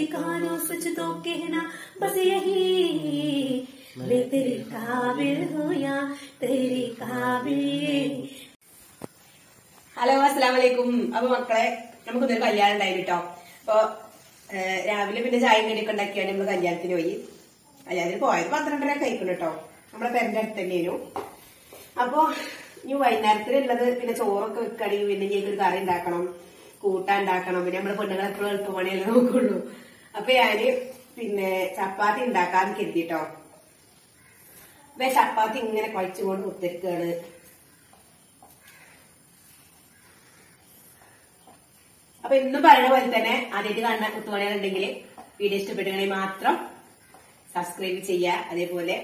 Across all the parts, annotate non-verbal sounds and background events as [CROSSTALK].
दिखाना सच तो कहना बस यही मैं तेरे काबिल हूँ या तेरी काबिल ഹലോ അസ്സലാം വലൈക്കും അപ്പൊ മക്കളെ നമുക്കൊന്നൊരു കല്യാണം ഉണ്ടായിരുന്നു കേട്ടോ അപ്പൊ ഏഹ്, രാവിലെ പിന്നെ ചായയും കടിയൊക്കെ ഉണ്ടാക്കിയാണ് നമ്മള് കല്യാണത്തിന് പോയി കല്യാണത്തിന് പോയത് പന്ത്രണ്ടര കഴിക്കണം കേട്ടോ നമ്മളെ പേരന്റെ അടുത്ത് തന്നെയായിരുന്നു അപ്പൊ ഇനി വൈകുന്നേരത്തിനുള്ളത് പിന്നെ ചോറൊക്കെ വെക്കുകയാണെങ്കിൽ പിന്നെ ഇനി ഒരു കറി ഉണ്ടാക്കണം കൂട്ടാൻ ഉണ്ടാക്കണം പിന്നെ നമ്മള് പെണ്ണുങ്ങൾ എപ്പോഴും എളുപ്പമണിയല്ലേ നോക്കുള്ളൂ അപ്പൊ ഞാൻ പിന്നെ ചപ്പാത്തി ഉണ്ടാക്കാൻ കരുതിട്ടോ. അപ്പൊ ചപ്പാത്തി ഇങ്ങനെ കുഴച്ചുകൊണ്ട് കുത്തിരിക്കുകയാണ് അപ്പൊ ഇന്നും പറയുന്ന പോലെ തന്നെ ആദ്യമായിട്ട് കാണുന്ന കുത്തുപണികളുണ്ടെങ്കിൽ വീഡിയോ ഇഷ്ടപ്പെട്ടുകയാണെങ്കിൽ മാത്രം സബ്സ്ക്രൈബ് ചെയ്യുക അതേപോലെ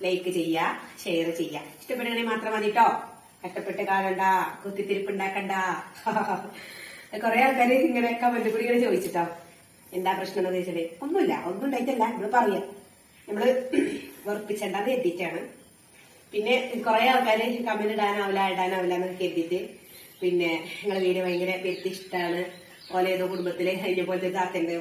ലൈക്ക് ചെയ്യുക ഷെയർ ചെയ്യുക ഇഷ്ടപ്പെടുകയാണെങ്കിൽ മാത്രം മതി കേട്ടോ കഷ്ടപ്പെട്ട് കാണണ്ട കുത്തിത്തിരിപ്പ് ഉണ്ടാക്കണ്ട. [LAUGHS] കുറെ ആൾക്കാർ ഇങ്ങനെ കമന്റ് കൂടി ചോദിച്ചിട്ടോ. എന്താ പ്രശ്നം എന്ന് ചോദിച്ചാൽ ഒന്നുമില്ല. ഒന്നും ഉണ്ടായിട്ടല്ല. നമ്മൾ പറയാം. നമ്മൾ വെറുപ്പിച്ചണ്ടെന്ന് എത്തിയിട്ടാണ് പിന്നെ കുറെ ആൾക്കാര് കമന്റ് ഇടാനാവില്ല ഇടാനാവില്ല എന്നൊക്കെ എത്തിയിട്ട് പിന്നെ നിങ്ങളെ വീഡിയോ ഭയങ്കര വ്യക്തി ഇഷ്ടമാണ് ഓലെ ഏതോ കുടുംബത്തിലെ അതിനെ പോലത്തെ താത്തന്റെ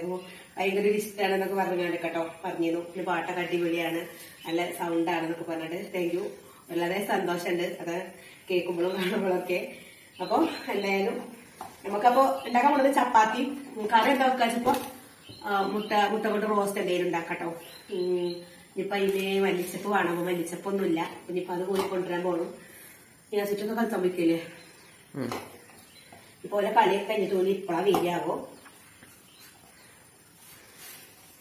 ഭയങ്കര ഒരു ഇഷ്ടമാണ് എന്നൊക്കെ പറഞ്ഞാണ്ട് കേട്ടോ പറഞ്ഞിരുന്നു. പിന്നെ പാട്ടൊക്കെ അടിപൊളിയാണ്. നല്ല സൗണ്ട് ആണെന്നൊക്കെ പറഞ്ഞിട്ട്. താങ്ക് യു വളരെ സന്തോഷമുണ്ട് അത് കേൾക്കുമ്പോഴും കാണുമ്പോഴും ഒക്കെ. അപ്പൊ എന്തായാലും നമുക്കപ്പോ ഉണ്ടാക്കാൻ പോകുന്നത് ചപ്പാത്തി കറി എന്താ വെക്കാച്ചപ്പോ മുട്ട മുട്ട കൊണ്ട് റോസ്റ്റ് എന്തെങ്കിലും ഉണ്ടാക്കട്ടോ. ഇനിയിപ്പൊ അതിന് മല്ലിച്ചപ്പ് വേണം. അപ്പൊ മല്ലിച്ചപ്പൊന്നുമില്ല. ഇനിയിപ്പൊ അത് പോയി കൊണ്ടുവരാൻ പോകണം ഞാൻ ചുറ്റൊക്കെ കളിച്ചാൻ ഇപ്പൊ ഓരോ കളിയൊക്കെ കഴിഞ്ഞിട്ട് ഓൽ ഇപ്പഴാ വരികയാവോ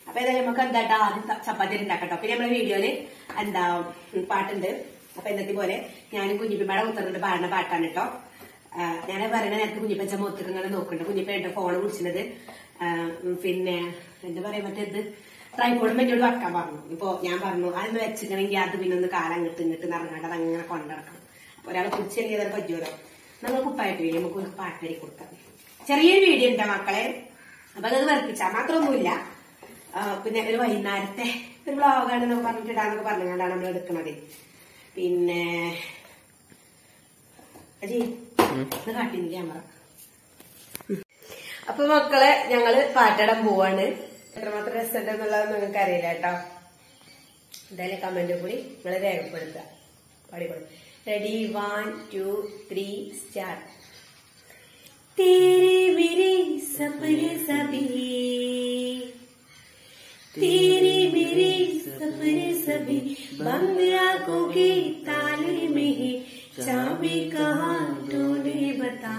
അപ്പൊ ഏതായാലും നമുക്ക് എന്താ ആദ്യം ചപ്പാത്തി ഉണ്ടാക്കട്ടോ. പിന്നെ നമ്മുടെ വീഡിയോയിൽ എന്താ പാട്ടുണ്ട്. അപ്പൊ എന്നത്തെ പോലെ ഞാൻ കുഞ്ഞിപ്പിമ്മയുടെ മുത്തറിന്റെ പാടുന്ന പാട്ടാണ് കേട്ടോ. ഞാൻ പറയുന്ന നേരത്തെ കുഞ്ഞിപ്പച്ച മുത്തിങ്ങനെ നോക്കുന്നുണ്ട്. കുഞ്ഞിപ്പ എന്റെ ഫോണ് കുടിച്ചിരുന്നത് പിന്നെ എന്താ പറയാ മറ്റേത് ട്രൈപോഡ് എന്നോട് വെക്കാൻ പറഞ്ഞു. ഇപ്പൊ ഞാൻ പറഞ്ഞു അതൊന്ന് വെച്ചിട്ടുണ്ടെങ്കിൽ അത് പിന്നെ ഒന്ന് കാലം അങ്ങോട്ട് ഇങ്ങോട്ട് നിറങ്ങാണ്ട് അത് അങ്ങനെ കൊണ്ടുനടക്കണം അപ്പൊ ഒരാൾ കുടിച്ചെങ്കിൽ അത് പറ്റുമല്ലോ നമ്മൾ കുപ്പായിട്ട് വീഡിയോ നമുക്ക് ഒരു പാട്ടരി കൊടുക്കാം. ചെറിയൊരു വീഡിയോ ഉണ്ട് മക്കളെ. അപ്പൊ അത് വർപ്പിച്ചാൽ മാത്രമൊന്നുമില്ല. പിന്നെ ഒരു വൈകുന്നേരത്തെ ഒരു ബ്ലോഗാണ് നമ്മൾ പറഞ്ഞിട്ടിടാന്നൊക്കെ പറഞ്ഞുകൊണ്ടാണ് നമ്മൾ എടുക്കുന്നത് പിന്നെ അജി ഇത് കാട്ടിന് ക്യാമറ. അപ്പൊ മക്കളെ ഞങ്ങള് പാട്ടിടാൻ പോവാണ് എത്രമാത്രം രസമുണ്ട് എന്നുള്ളത് നിങ്ങൾക്ക് അറിയില്ല കേട്ടോ എന്തായാലും കമന്റ് കൂടി നിങ്ങൾ രേഖപ്പെടുത്തുക പാടിക്കോളൂ ready one two three start तेरे मेरे सपने सभी तेरे मेरे सपने सभी बंद आंखों के ताले में है चाबी कहाँ तूने बता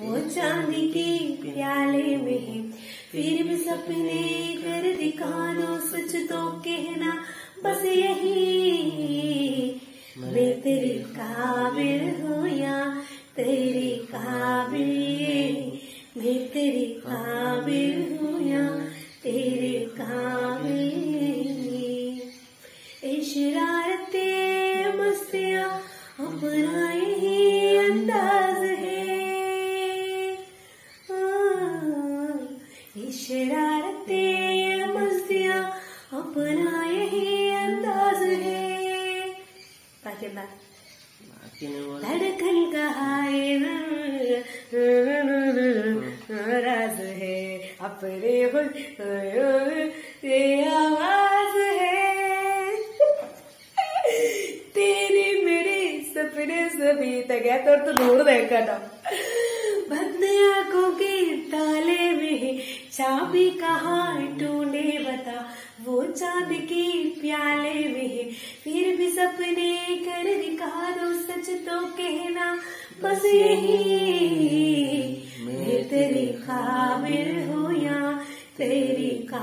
वो चांदी के प्याले में। है फिर भी सपने कर दिखाना, सच तो कहना, बस यही। मैं तेरे काबिल हूँ या तेरे काबिल? मैं तेरे काबिल हूँ या तेरे काबिल? शरारते मस्तियाँ अपना यही अंदाज अपने ये आवाज़ है। तेरे मेरे सपने सभी तक है तो नूर देखा था बंद आँखों के ताले में चाबी कहाँ ढूंढे बता। वो चाँद के प्याले में फिर भी सपने कर दिखा दो सच तो कहना। बस यही मैं तेरी तेरी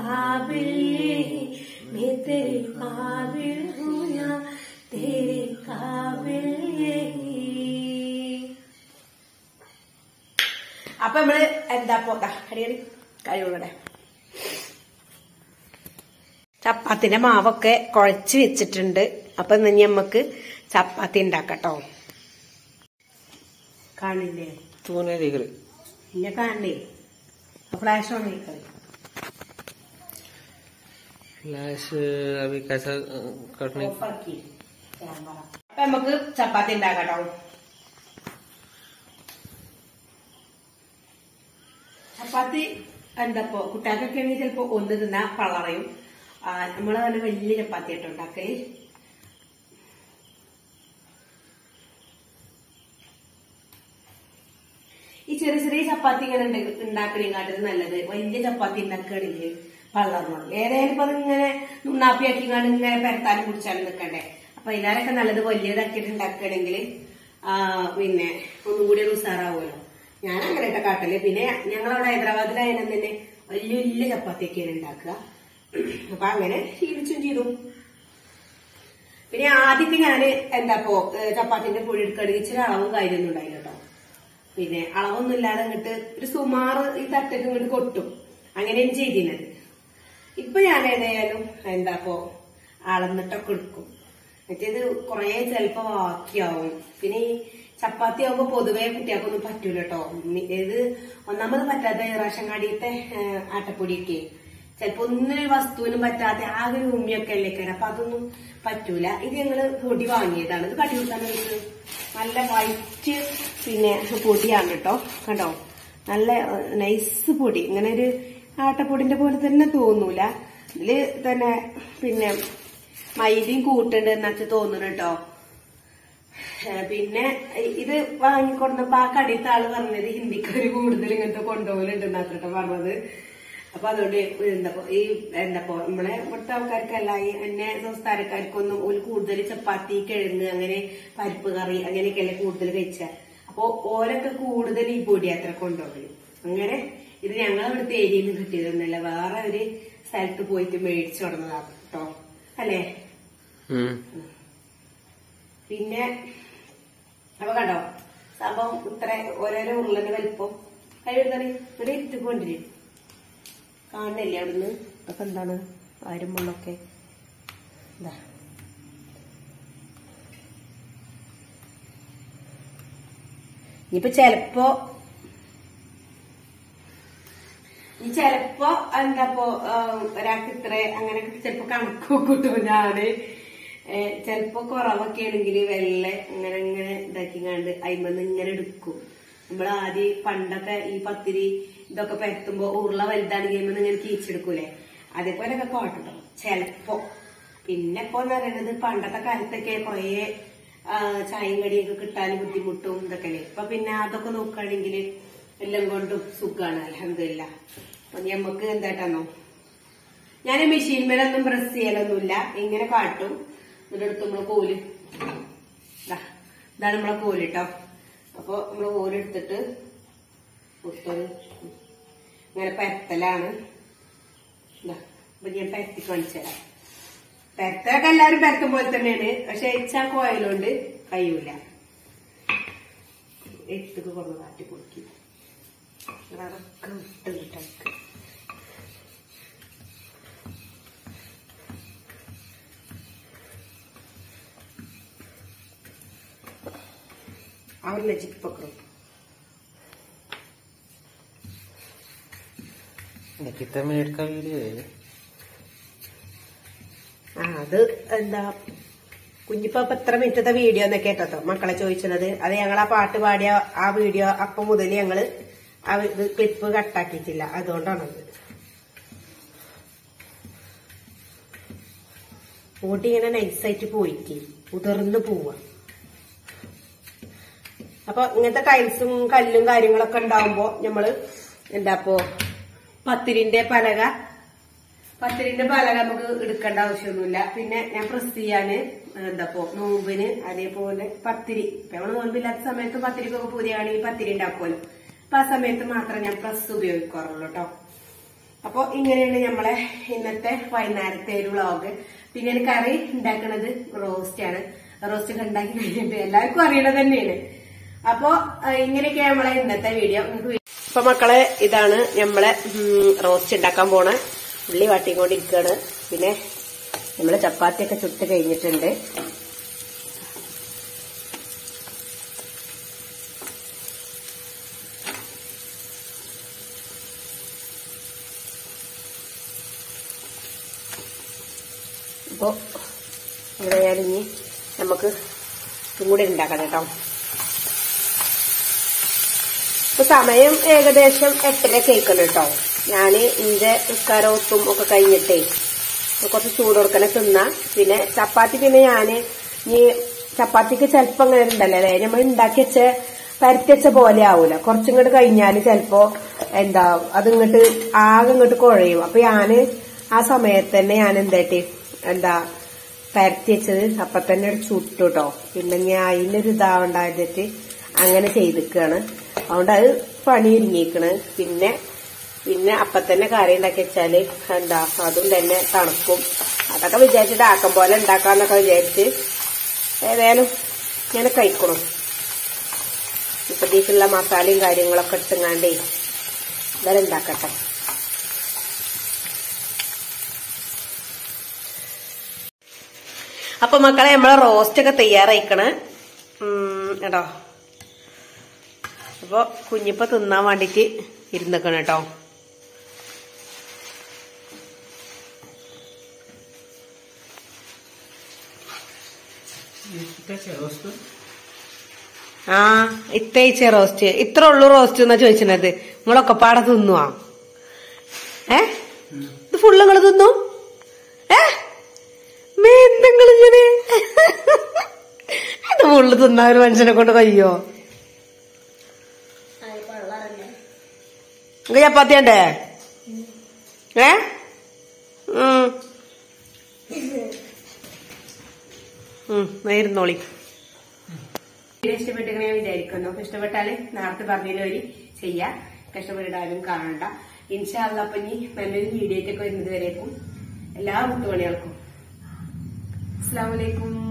काबिल यही मैं तेरी काबिल हूँ या तेरी काबिल यही അപ്പൊ നമ്മള് എന്താ പോട്ടാ അടിയടി കഴിവുകളുടെ ചപ്പാത്തിന്റെ മാവൊക്കെ കുഴച്ച് വെച്ചിട്ടുണ്ട് അപ്പൊ ഇനി നമുക്ക് ചപ്പാത്തി ഉണ്ടാക്കട്ടോ കാണില്ലേ तूने देख रही ഇന്നെ കാണില്ലേ ഫ്ലാഷ് ഓൺ ആയിക്കളി ലാസ് കസ കൈസ കട്ടണി അപ്പൊ നമുക്ക് ചപ്പാത്തി ഉണ്ടാക്കട്ടോ ചപ്പാത്തി എന്താപ്പോ? കുട്ടികൾക്കൊക്കെ ആണെങ്കിൽ ചിലപ്പോ ഒന്ന് തിന്നാ പളറയും നമ്മൾ നല്ല വലിയ ചപ്പാത്തി ആയിട്ട് ഉണ്ടാക്കേ ഈ ചെറിയ ചെറിയ ചപ്പാത്തി ഇങ്ങനെ ഉണ്ടാക്കണേക്കാട്ടിൽ നല്ലത്. വലിയ ചപ്പാത്തി ഉണ്ടാക്കുകയാണെങ്കിൽ പള്ളർന്നോളും ഏതായാലും ഇപ്പൊ ഇങ്ങനെ നുണ്ണാപ്പിയാക്കി ഇങ്ങനെ ഇങ്ങനെ പരത്താനും കുടിച്ചാലും നിൽക്കണ്ടേ അപ്പൊ എല്ലാരൊക്കെ നല്ലത് വലിയതാക്കിയിട്ട് ഉണ്ടാക്കുകയാണെങ്കിൽ പിന്നെ ഒന്നും കൂടി ഒരു ഉസാറാവുമല്ലോ. ഞാൻ അങ്ങനെയൊക്കെ കാട്ടൽ. പിന്നെ ഞങ്ങളവിടെ ഹൈദരാബാദിലായാലും തന്നെ വലിയ വലിയ ചപ്പാത്തിയൊക്കെയാണ് ഉണ്ടാക്കുക അപ്പൊ അങ്ങനെ ശീലിച്ചും ചെയ്തു. പിന്നെ ആദ്യമൊക്കെ ഞാൻ എന്താപ്പോ ചപ്പാത്തിന്റെ പൊടി എടുക്കുകയാണെങ്കിൽ ഇച്ചിരി അളവും കാര്യമൊന്നും ഉണ്ടായില്ല കേട്ടോ. പിന്നെ അളവൊന്നും ഇല്ലാതെ അങ്ങോട്ട് ഒരു സുമാറ് ഈ തട്ടൊക്കെ ഇങ്ങോട്ട് കൊട്ടും. അങ്ങനെയാണ് ചെയ്തിരുന്നത്. ഇപ്പൊ ഞാൻ ഏതായാലും എന്താപ്പോ അളന്നിട്ടൊക്കെ എടുക്കും മറ്റേത് കുറെ ചിലപ്പോ ബാക്കിയാവും. പിന്നെ ഈ ചപ്പാത്തി ആവുമ്പോ പൊതുവേ കുട്ടികൾക്കൊന്നും പറ്റൂല കേട്ടോ ഇത് ഒന്നാമത് പറ്റാത്ത റേഷൻ ഏഹ്, ആട്ടപ്പൊടിയൊക്കെ. ചിലപ്പോ ഒന്നിനൊരു വസ്തുവിനും പറ്റാത്ത ആകെ ഒരു ഉമ്മിയൊക്കെ അല്ലേ കാരണം അപ്പൊ അതൊന്നും പറ്റൂല. ഇത് ഞങ്ങൾ പൊടി വാങ്ങിയതാണ്. ഇത് കടി ഒരു നല്ല വൈറ്റ് പിന്നെ പൊടിയാണ് കേട്ടോ കണ്ടോ? നല്ല നൈസ് പൊടി. ഇങ്ങനെ ഒരു ആട്ടപ്പൊടിന്റെ പോലെ തന്നെ തോന്നൂല. ഇതിൽ തന്നെ പിന്നെ മൈദയും കൂട്ടുണ്ട് എന്നൊക്കെ തോന്നുന്നു കേട്ടോ പിന്നെ ഇത് വാങ്ങിക്കൊണ്ടപ്പോ ആ കടയിലത്തെ ആൾ പറഞ്ഞത് ഹിന്ദിക്കാര് കൂടുതൽ ഇങ്ങനത്തെ കൊണ്ടുപോകലുണ്ട് എന്നാട്ടോ പറഞ്ഞത്. അപ്പൊ അതുകൊണ്ട് എന്താ ഈ എന്താപ്പോ നമ്മളെ ഇവിടുത്തെ ആൾക്കാർക്കല്ല എന്നെ സംസ്ഥാനക്കാർക്കൊന്നും ഒരു കൂടുതൽ ചപ്പാത്തി കിഴങ്ങ് അങ്ങനെ പരിപ്പ് കറി അങ്ങനെയൊക്കെയല്ലേ കൂടുതൽ കഴിച്ച. അപ്പൊ ഓരൊക്കെ കൂടുതൽ ഈ പൊടി അത്ര കൊണ്ടുപോകൽ. അങ്ങനെ ഇത് ഞങ്ങൾ ഇവിടുത്തെ ഏരിയയിൽ നിന്ന് കിട്ടിയതൊന്നുമല്ല. വേറെ ഒരു സ്ഥലത്ത് പോയിട്ട് മേടിച്ചു കൊടുന്നതാണ് കേട്ടോ അല്ലേ. പിന്നെ അപ്പൊ കണ്ടോ? സംഭവം ഇത്ര ഓരോരോ ഉരുളന്റെ വലിപ്പം. കഴിയുന്നതാണ് ഇവിടെ ഇരുത്തി കൊണ്ടിരും കാണുന്നില്ലേ അവിടുന്ന്? അപ്പൊ എന്താണ്? വരുമ്പോളൊക്കെ എന്താ ഇനിയിപ്പോ ചെലപ്പോ ഈ ചെലപ്പോ എന്താപ്പോ ഒരാൾക്ക് ഇത്ര അങ്ങനെ ചെലപ്പോ കണക്ക് കൂട്ടും ഞാൻ. ചെലപ്പോ കുറവൊക്കെ ആണെങ്കിൽ വെള്ള ഇങ്ങനെ ഇങ്ങനെ കണ്ട് അയിമന്ന് ഇങ്ങനെ എടുക്കും. നമ്മൾ ആദ്യം പണ്ടൊക്കെ ഈ പത്തിരി ഇതൊക്കെ പരത്തുമ്പോ ഉരുള വലുതാണെങ്കിൽ അയിമന്ന് ഇങ്ങനെ കീച്ചെടുക്കൂലേ അതേപോലെയൊക്കെ കോട്ടോ ചെലപ്പോ. പിന്നെ ഇപ്പൊ എന്ന് പറയുന്നത് പണ്ടത്തെ കാലത്തൊക്കെ കുറേ ചായയും കടിയൊക്കെ കിട്ടാൻ ബുദ്ധിമുട്ടും ഇതൊക്കെ ഇപ്പൊ പിന്നെ അതൊക്കെ നോക്കുകയാണെങ്കിൽ എല്ലാം കൊണ്ടും സുഖാണ്. അലഹമില്ല ഞമ്മക്ക് എന്തായിട്ടാണോ ഞാൻ മെഷീൻ മേലൊന്നും പ്രസ് ചെയ്യലൊന്നുമില്ല. ഇങ്ങനെ കാട്ടും. എടുത്ത് നമ്മൾ കോൽ. ഇതാണ് നമ്മളെ കോൽ കേട്ടോ അപ്പൊ നമ്മൾ കോലെടുത്തിട്ട് കുത്തത് ഇങ്ങനെ പരത്തലാണ്. ഞാൻ പരത്തി കാണിച്ചുതരാം പരത്തലൊക്കെ എല്ലാവരും പരത്തും പോലെ തന്നെയാണ്. പക്ഷെ എച്ചാ കോയലുകൊണ്ട് കഴിയൂല എടുത്തൊക്കെ കൊണ്ടു കാട്ടി കൊടുക്കും और വിട്ട് पकड़ो कितने मिनट का वीडियो है വീഡിയോ ആ അത് എന്താ കുഞ്ഞിപ്പാപ്പ എത്ര മിനിറ്റത്തെ വീഡിയോ എന്നൊക്കെ കേട്ടോ മക്കളെ ചോദിച്ചത്. അത് ഞങ്ങൾ ആ പാട്ട് പാടിയ ആ വീഡിയോ അപ്പം മുതൽ ഞങ്ങൾ ഇത് ക്ലിപ്പ് കട്ടാക്കിയിട്ടില്ല അതുകൊണ്ടാണത് ഊട്ടി ഇങ്ങനെ നൈസായിട്ട് പോയിട്ട് ഉതിർന്ന് പോവാ. അപ്പൊ ഇങ്ങനത്തെ ടൈൽസും കല്ലും കാര്യങ്ങളൊക്കെ ഉണ്ടാവുമ്പോ നമ്മൾ എന്താപ്പോ പത്തിരിന്റെ പലക പത്തിരിന്റെ പലക നമുക്ക് എടുക്കേണ്ട ആവശ്യമൊന്നുമില്ല. പിന്നെ ഞാൻ പ്രസ് ചെയ്യാന് എന്താപ്പോ നോമ്പിന് അതേപോലെ പത്തിരി. നമ്മൾ നോമ്പില്ലാത്ത സമയത്ത് പത്തിരിക്കൊക്കെ പൂതിയാണെങ്കിൽ പത്തിരി ഉണ്ടാക്കുമല്ലോ അപ്പൊ ആ സമയത്ത് മാത്രം ഞാൻ പ്ലസ് ഉപയോഗിക്കാറുള്ളൂ കേട്ടോ അപ്പൊ ഇങ്ങനെയാണ് നമ്മളെ ഇന്നത്തെ വൈകുന്നേരത്തെ ഒരു വ്ളോഗ് പിന്നെ കറി ഉണ്ടാക്കുന്നത് റോസ്റ്റ് ആണ്. റോസ്റ്റ് ഒക്കെ ഉണ്ടാക്കി കഴിഞ്ഞിട്ട് എല്ലാവർക്കും അറിയണത് തന്നെയാണ്. അപ്പൊ ഇങ്ങനെയൊക്കെ നമ്മളെ ഇന്നത്തെ വീഡിയോ അപ്പൊ മക്കളെ ഇതാണ് നമ്മളെ റോസ്റ്റ് ഉണ്ടാക്കാൻ പോണ ഉള്ളി വാട്ടിക്കൊണ്ടിരിക്കുകയാണ് പിന്നെ നമ്മൾ ചപ്പാത്തിയൊക്കെ ചുട്ട് കഴിഞ്ഞിട്ടുണ്ട്. അപ്പോ ഇവിടെ ഇനി നമുക്ക് ചൂട് ഉണ്ടാക്കണം കേട്ടോ. ഇപ്പൊ സമയം ഏകദേശം എട്ടര കേൾക്കണം കേട്ടോ. ഞാൻ ഇന്റെ കരോത്തും ഒക്കെ കഴിഞ്ഞിട്ടേ കുറച്ച് ചൂട് കൊടുക്കണ തിന്നാ. പിന്നെ ചപ്പാത്തി പിന്നെ ഞാൻ ഈ ചപ്പാത്തിക്ക് ചിലപ്പോൾ അങ്ങനെ ഉണ്ടല്ലോ അല്ലെ? നമ്മൾ ഉണ്ടാക്കി വെച്ച പരത്തി വെച്ച പോലെ ആവൂല. കുറച്ചിങ്ങോട്ട് കഴിഞ്ഞാൽ ചിലപ്പോ എന്താ അതിങ്ങോട്ട് ആകെ ഇങ്ങോട്ട് കുഴയും. അപ്പൊ ഞാൻ ആ സമയത്ത് തന്നെ ഞാൻ എന്താട്ടി എന്താ പരത്തി വെച്ചത് അപ്പൊ തന്നെ ഒരു ചുട്ടു കേട്ടോ പിന്നെ ഞാൻ അതിനൊരു ഇതാവണ്ടായിട്ട് അങ്ങനെ ചെയ്തിക്കാണ്. അതുകൊണ്ട് അത് പണി ഒരുങ്ങിയിരിക്കണ് പിന്നെ പിന്നെ അപ്പൊ തന്നെ കറി ഉണ്ടാക്കി വെച്ചാൽ എന്താ അതും തന്നെ തണുക്കും അതൊക്കെ വിചാരിച്ചിട്ട് ആക്കം പോലെ ഉണ്ടാക്കാന്നൊക്കെ വിചാരിച്ച് ഏതായാലും ഞാൻ കഴിക്കണം. ഇപ്പത്തേക്കുള്ള മസാലയും കാര്യങ്ങളൊക്കെ ഇട്ടുങ്ങാണ്ടേ ഇതെല്ലാം ഉണ്ടാക്കട്ടെ. അപ്പൊ മക്കളെ നമ്മളെ റോസ്റ്റ് ഒക്കെ തയ്യാറായിക്കണ്. കേട്ടോ അപ്പൊ കുഞ്ഞിപ്പ തിന്നാൻ വേണ്ടിട്ട് ഇരുന്നിക്കണം കേട്ടോ. ആ ഇത്തേച്ചേ റോസ്റ്റ് ഇത്ര ഉള്ളു റോസ്റ്റ് എന്നാ ചോദിച്ചത്. നിങ്ങളൊക്കെ പാടെ തിന്നുവാ? ഏ? ഇത് ഫുള്ള് നിങ്ങൾ തിന്നു? മേന്തങ്ങളിങ്ങനെ ഇത് ഫുള്ള് തിന്നാ ഒരു മനുഷ്യനെ കൊണ്ട് കഴിയോ നിങ്ങൾക്ക് ചപ്പാത്തി ഉണ്ടേ ഏ? ഇരുന്നോളി. ഇഷ്ടപ്പെട്ടെങ്ങനെ ഞാൻ വിചാരിക്കുന്നു. ഇഷ്ടപ്പെട്ടാൽ നേരത്തെ പറഞ്ഞതിന് വഴി ചെയ്യാ. കഷ്ടപ്പെട്ടിട്ടാലും കാണണ്ട. ഇൻഷാല്ല അപ്പൊ ഇനി നല്ലൊരു വീഡിയോ ഒക്കെ വരുന്നത് വരേക്കും. എല്ലാ മുത്തുമണികൾക്കും അസ്സാം വലൈക്കും